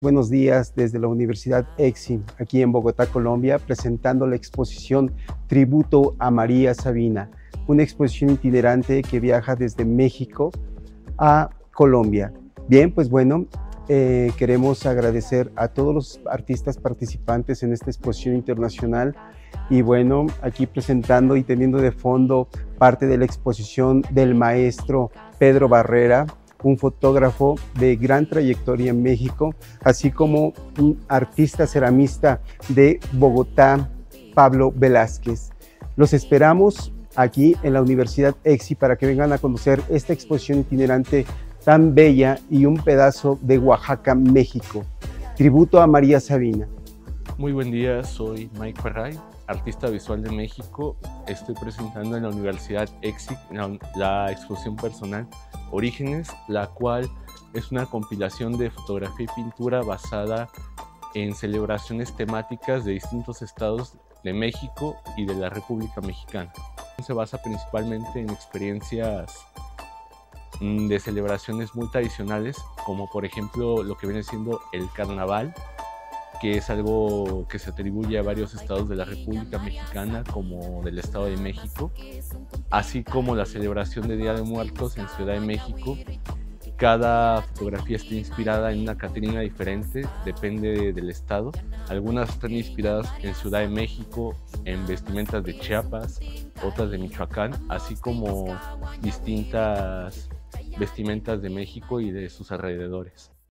Buenos días desde la Universidad EXIM, aquí en Bogotá, Colombia, presentando la exposición Tributo a María Sabina, una exposición itinerante que viaja desde México a Colombia. Bien, pues bueno, eh, queremos agradecer a todos los artistas participantes en esta exposición internacional y bueno, aquí presentando y teniendo de fondo parte de la exposición del maestro Pedro Barrera, un fotógrafo de gran trayectoria en México, así como un artista ceramista de Bogotá, Pablo Velázquez. Los esperamos aquí en la Universidad EXI para que vengan a conocer esta exposición itinerante tan bella y un pedazo de Oaxaca, México. Tributo a María Sabina. Muy buen día, soy Mike Ferray, artista visual de México. Estoy presentando en la Universidad EXI la exposición personal Orígenes, la cual es una compilación de fotografía y pintura basada en celebraciones temáticas de distintos estados de México y de la República Mexicana. Se basa principalmente en experiencias mm, de celebraciones muy tradicionales, como por ejemplo lo que viene siendo el carnaval, que es algo que se atribuye a varios estados de la República Mexicana, como del Estado de México, así como la celebración de Día de Muertos en Ciudad de México. Cada fotografía está inspirada en una Catrina diferente, depende del estado. Algunas están inspiradas en Ciudad de México, en vestimentas de Chiapas, otras de Michoacán, así como distintas vestimentas de México y de sus alrededores.